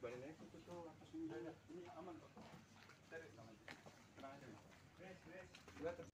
Ibanin na yun. Totoo, Ini aman kok. terus sama. Tenang aja. Rest, rest.